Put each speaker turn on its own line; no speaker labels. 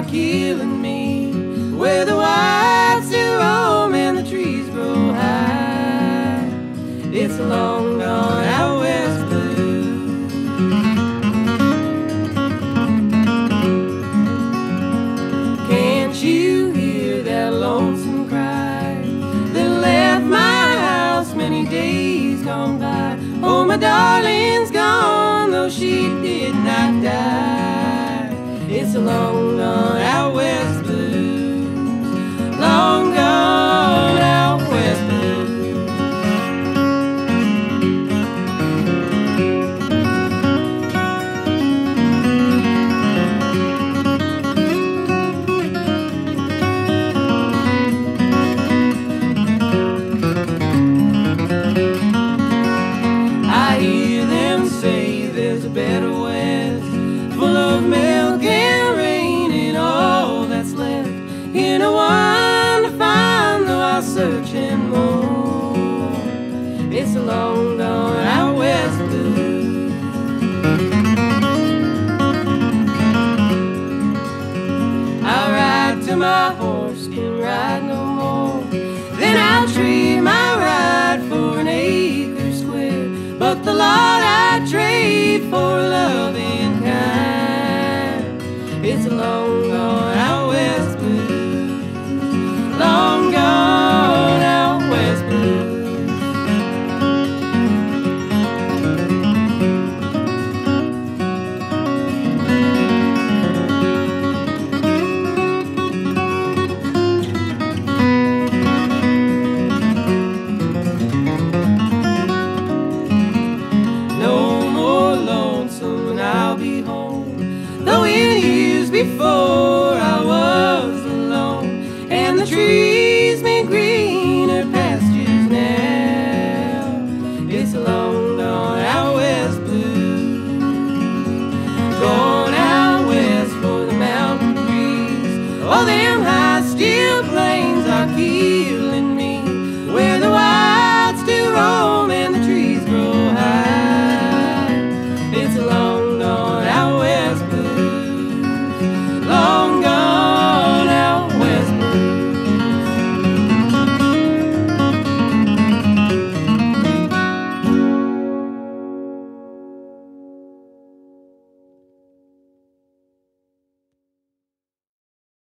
are killing me. Where the whites do roam and the trees grow high. It's a long gone out west blue. Can't you hear that lonesome cry that left my house many days gone by? Oh, my darling's gone, though she did not die. It's a long though I search and more. It's a long gone out west blues. I'll ride till my horse can ride no more. Then I'll trade my ride for an acre square. But the lot I trade for love loving kind. It's a long before I was alone, and the trees make greener pastures now. It's long.